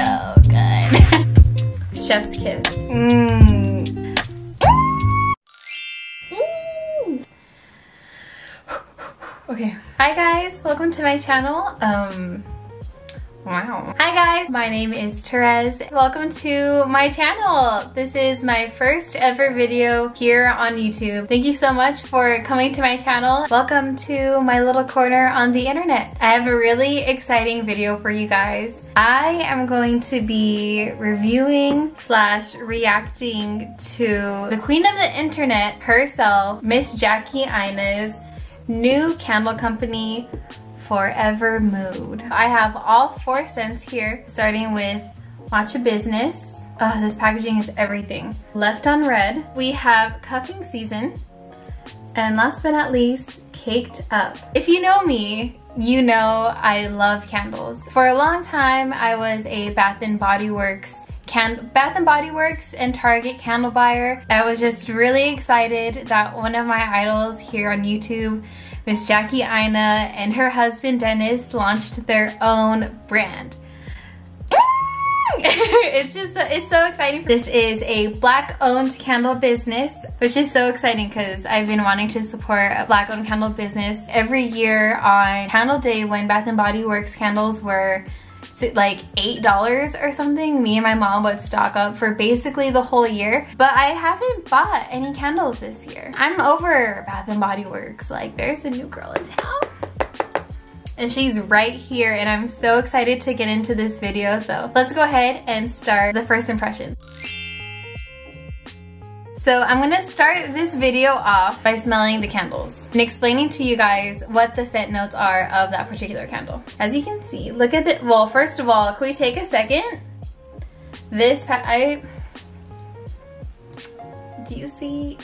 so good. Chef's kiss. Mmm. Okay. Hi guys, welcome to my channel. Um, Wow. Hi guys, my name is Therese. Welcome to my channel. This is my first ever video here on YouTube. Thank you so much for coming to my channel. Welcome to my little corner on the internet. I have a really exciting video for you guys. I am going to be reviewing slash reacting to the queen of the internet herself, Miss Jackie Aina's new candle company Forvr Mood. I have all four scents here, starting with Matcha Business. Oh, this packaging is everything. Left on Read. We have Cuffing Season. And last but not least, Caked Up. If you know me, you know I love candles. For a long time, I was a Bath & Body Works Can Bath & Body Works and Target candle buyer. I was just really excited that one of my idols here on YouTube Miss Jackie Aina and her husband Dennis launched their own brand. it's just, it's so exciting. This is a black owned candle business, which is so exciting because I've been wanting to support a black owned candle business every year on Candle Day when Bath & Body Works candles were like $8 or something, me and my mom would stock up for basically the whole year. But I haven't bought any candles this year. I'm over Bath & Body Works. Like there's a new girl in town. And she's right here and I'm so excited to get into this video. So let's go ahead and start the first impression. So I'm gonna start this video off by smelling the candles and explaining to you guys what the scent notes are of that particular candle. As you can see, look at the, well, first of all, can we take a second? This, I, do you see?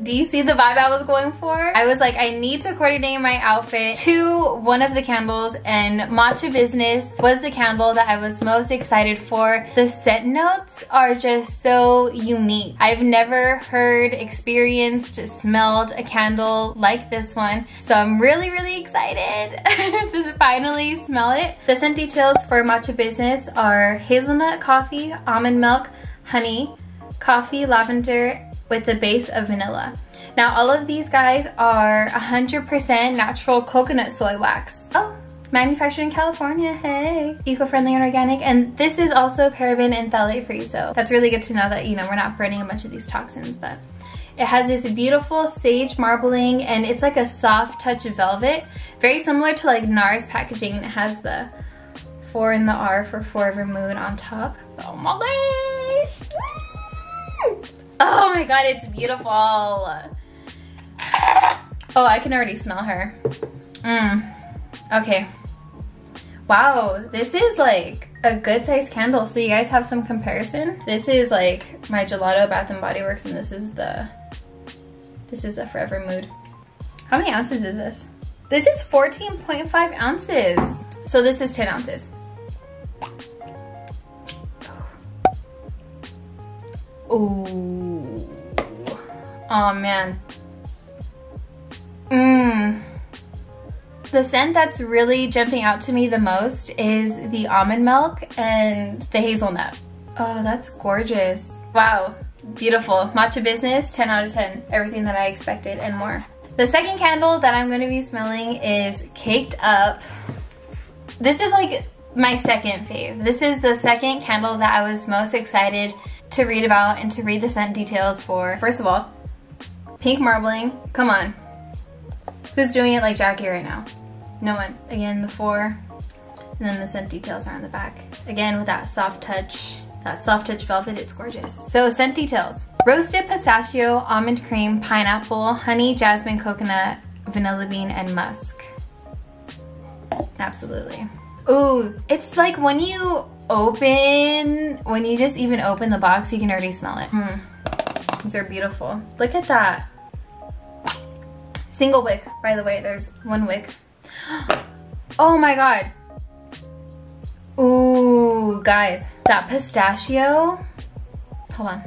Do you see the vibe I was going for? I was like, I need to coordinate my outfit to one of the candles and Matcha Business was the candle that I was most excited for. The scent notes are just so unique. I've never heard, experienced, smelled a candle like this one. So I'm really, really excited to finally smell it. The scent details for Matcha Business are hazelnut coffee, almond milk, honey, coffee, lavender, with the base of vanilla. Now all of these guys are 100% natural coconut soy wax. Oh, manufactured in California, hey. Eco-friendly and organic, and this is also paraben and phthalate free, so that's really good to know that, you know, we're not burning a bunch of these toxins, but it has this beautiful sage marbling and it's like a soft touch velvet, very similar to like NARS packaging. It has the four in the R for Forvr Mood on top. Oh my gosh! Oh my god, it's beautiful. Oh, I can already smell her. Mmm. Okay. Wow, this is like a good sized candle. So you guys have some comparison. This is like my Gelato Bath and Body Works and this is the, this is the Forvr Mood. How many ounces is this? This is 14.5 ounces. So this is 10 ounces. Ooh. Oh man. Mmm. The scent that's really jumping out to me the most is the almond milk and the hazelnut. Oh, that's gorgeous. Wow, beautiful. Matcha Business, 10 out of 10. Everything that I expected and more. The second candle that I'm gonna be smelling is Caked Up. This is like my second fave. This is the second candle that I was most excited to read about and to read the scent details for. First of all, pink marbling, come on. Who's doing it like Jackie right now? No one. Again, the four, and then the scent details are on the back. Again, with that soft touch, that soft touch velvet, it's gorgeous. So scent details. Roasted pistachio, almond cream, pineapple, honey, jasmine, coconut, vanilla bean, and musk. Absolutely. Ooh, it's like when you open, when you just even open the box, you can already smell it. Mm. These are beautiful. Look at that. Single wick, by the way, there's one wick. Oh my God. Ooh, guys, that pistachio. Hold on.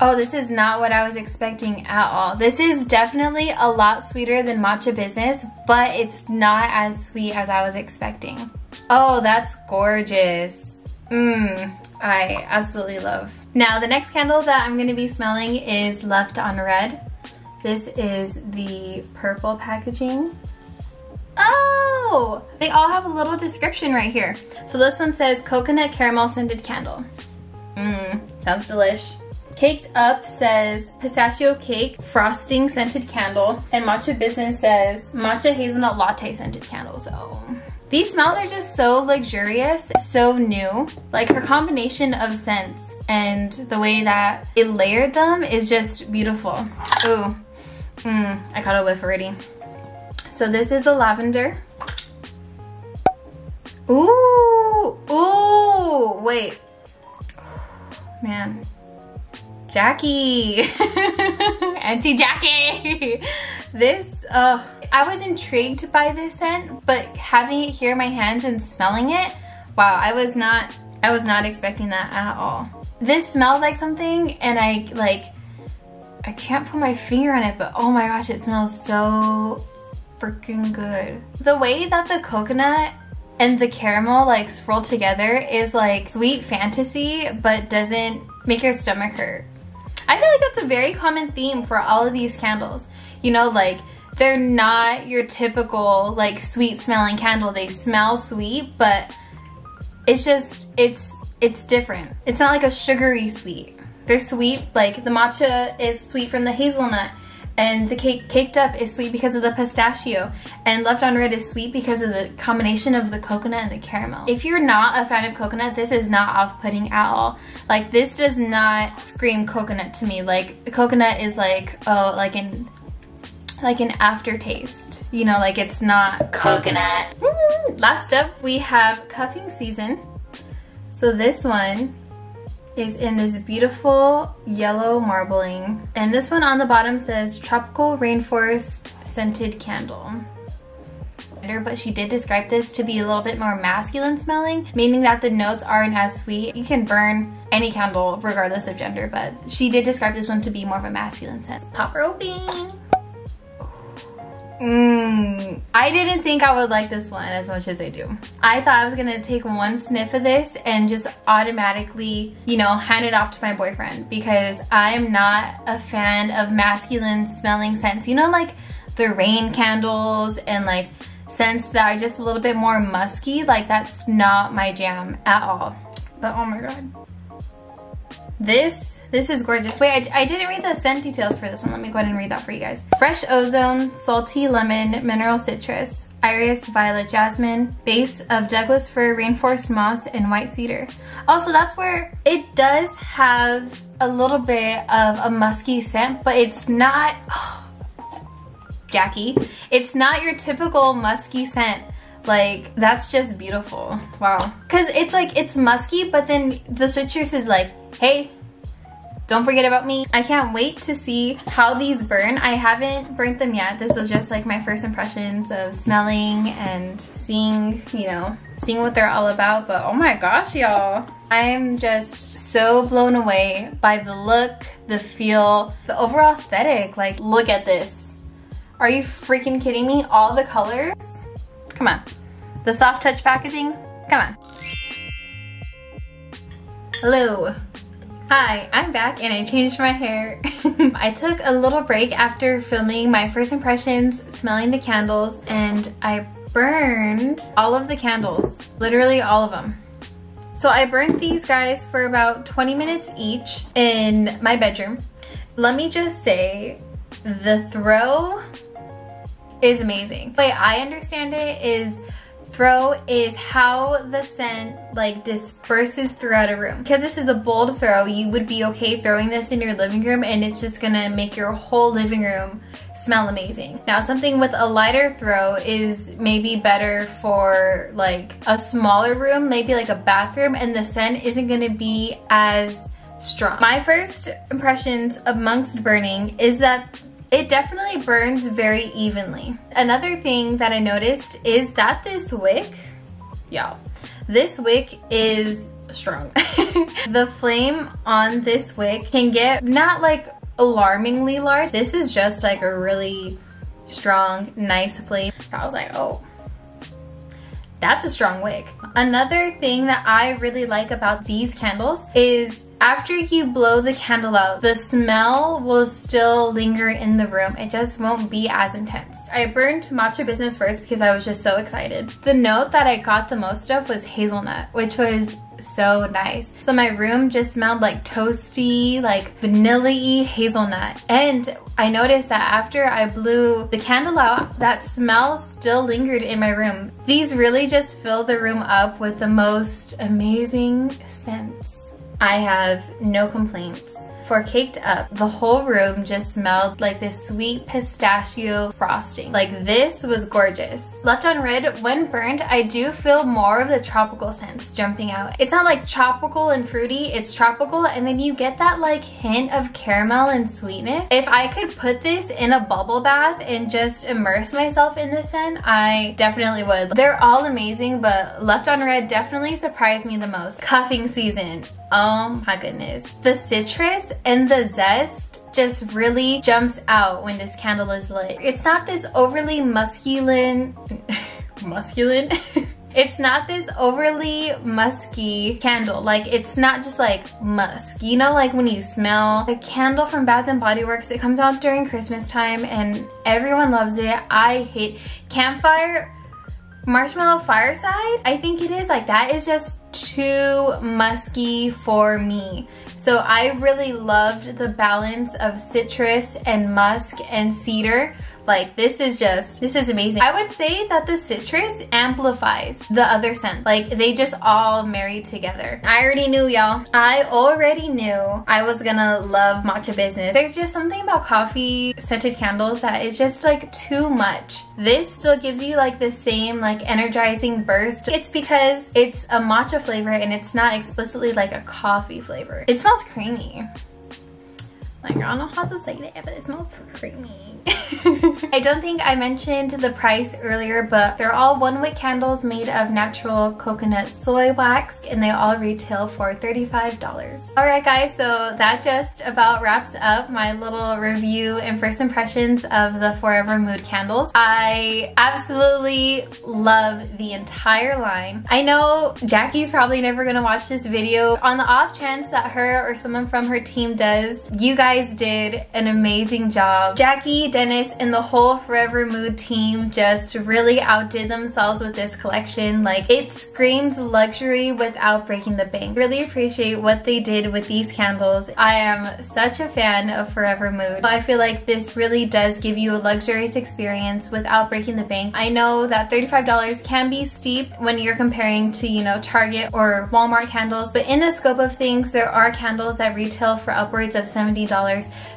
Oh, this is not what I was expecting at all. This is definitely a lot sweeter than Matcha Business, but it's not as sweet as I was expecting. Oh, that's gorgeous. Mmm, I absolutely love. Now the next candle that I'm gonna be smelling is Left on Read. This is the purple packaging. Oh, they all have a little description right here. So this one says coconut caramel scented candle. Mmm, sounds delish. Caked Up says pistachio cake, frosting scented candle, and Matcha Business says matcha hazelnut latte scented candle. So these smells are just so luxurious, so new. Like her combination of scents and the way that it layered them is just beautiful. Ooh, mmm, I caught a whiff already. So this is the lavender. Ooh, ooh, wait. Man, Jackie, Auntie Jackie. This, uh, I was intrigued by this scent, but having it here in my hands and smelling it, wow, I was not, I was not expecting that at all. This smells like something and I like, I can't put my finger on it, but oh my gosh, it smells so freaking good. The way that the coconut and the caramel like swirl together is like sweet fantasy, but doesn't make your stomach hurt. I feel like that's a very common theme for all of these candles. You know, like they're not your typical like sweet smelling candle. They smell sweet, but it's just, it's, it's different. It's not like a sugary sweet. They're sweet, like the matcha is sweet from the hazelnut and the cake caked up is sweet because of the pistachio and left on read is sweet because of the combination of the coconut and the caramel. If you're not a fan of coconut, this is not off-putting at all. Like this does not scream coconut to me. Like the coconut is like, oh, like an like an aftertaste. You know, like it's not coconut. Mm -hmm. Last up, we have cuffing season. So this one is in this beautiful yellow marbling. And this one on the bottom says Tropical Rainforest Scented Candle. But she did describe this to be a little bit more masculine smelling, meaning that the notes aren't as sweet. You can burn any candle regardless of gender, but she did describe this one to be more of a masculine scent. Pop her open. Mmm, I didn't think I would like this one as much as I do. I thought I was gonna take one sniff of this and just automatically, you know, hand it off to my boyfriend because I'm not a fan of masculine smelling scents. You know, like the rain candles and like scents that are just a little bit more musky, like that's not my jam at all. But oh my God. This this is gorgeous. Wait, I, I, didn't read the scent details for this one. Let me go ahead and read that for you guys. Fresh ozone, salty lemon, mineral citrus, iris, violet jasmine, base of Douglas fir, rainforest moss, and white cedar. Also, that's where it does have a little bit of a musky scent, but it's not, oh, Jackie, it's not your typical musky scent. Like, that's just beautiful. Wow. Cause it's like, it's musky, but then the citrus is like, hey, don't forget about me. I can't wait to see how these burn. I haven't burnt them yet. This was just like my first impressions of smelling and seeing, you know, seeing what they're all about. But oh my gosh, y'all. I'm just so blown away by the look, the feel, the overall aesthetic. Like, look at this. Are you freaking kidding me? All the colors? Come on. The soft touch packaging? Come on. Hello. Hi, I'm back and I changed my hair. I took a little break after filming my first impressions, smelling the candles, and I burned all of the candles, literally all of them. So I burnt these guys for about 20 minutes each in my bedroom. Let me just say, the throw is amazing. The way I understand it is throw is how the scent like disperses throughout a room. Because this is a bold throw, you would be okay throwing this in your living room and it's just gonna make your whole living room smell amazing. Now something with a lighter throw is maybe better for like a smaller room, maybe like a bathroom and the scent isn't gonna be as strong. My first impressions amongst burning is that it definitely burns very evenly. Another thing that I noticed is that this wick, y'all, this wick is strong. the flame on this wick can get not like alarmingly large. This is just like a really strong, nice flame. I was like, oh, That's a strong wick. Another thing that I really like about these candles is after you blow the candle out, the smell will still linger in the room. It just won't be as intense. I burned Matcha Business first because I was just so excited. The note that I got the most of was hazelnut, which was so nice. So my room just smelled like toasty, like vanilla-y hazelnut. And I noticed that after I blew the candle out, that smell still lingered in my room. These really just fill the room up with the most amazing scents. I have no complaints. For Caked Up, the whole room just smelled like this sweet pistachio frosting. Like this was gorgeous. Left on Read, when burned, I do feel more of the tropical scents jumping out. It's not like tropical and fruity, it's tropical and then you get that like hint of caramel and sweetness. If I could put this in a bubble bath and just immerse myself in this scent, I definitely would. They're all amazing, but Left on Read definitely surprised me the most. Cuffing season. Oh my goodness. The citrus and the zest just really jumps out when this candle is lit. It's not this overly masculine, masculine? It's not this overly musky candle. Like, it's not just like musk. You know, like when you smell a candle from Bath & Body Works, it comes out during Christmas time and everyone loves it. I hate campfire, marshmallow fireside. I think it is like that is just too musky for me. So I really loved the balance of citrus and musk and cedar. Like this is just, this is amazing. I would say that the citrus amplifies the other scent. Like they just all marry together. I already knew y'all. I already knew I was gonna love matcha business. There's just something about coffee scented candles that is just like too much. This still gives you like the same like energizing burst. It's because it's a matcha flavor and it's not explicitly like a coffee flavor. It smells creamy. Like, I don't know how to say that, but it smells creamy. I don't think I mentioned the price earlier, but they're all one wick candles made of natural coconut soy wax and they all retail for $35. Alright guys, so that just about wraps up my little review and first impressions of the Forvr Mood candles. I absolutely love the entire line. I know Jackie's probably never gonna watch this video. On the off chance that her or someone from her team does, you guys did an amazing job. Jackie Dennis, and the whole Forvr Mood team just really outdid themselves with this collection. Like, it screams luxury without breaking the bank. Really appreciate what they did with these candles. I am such a fan of Forvr Mood. I feel like this really does give you a luxurious experience without breaking the bank. I know that $35 can be steep when you're comparing to, you know, Target or Walmart candles, but in the scope of things, there are candles that retail for upwards of $70.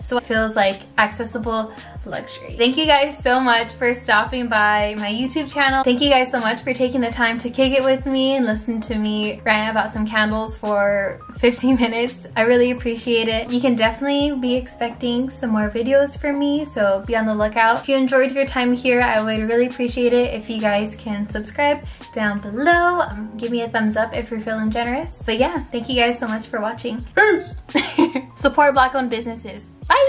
So it feels like accessible luxury. Thank you guys so much for stopping by my YouTube channel. Thank you guys so much for taking the time to kick it with me and listen to me rant about some candles for 15 minutes. I really appreciate it. You can definitely be expecting some more videos from me, so be on the lookout. If you enjoyed your time here, I would really appreciate it if you guys can subscribe down below. Um, give me a thumbs up if you're feeling generous. But yeah, thank you guys so much for watching. Peace! Support black owned Bye!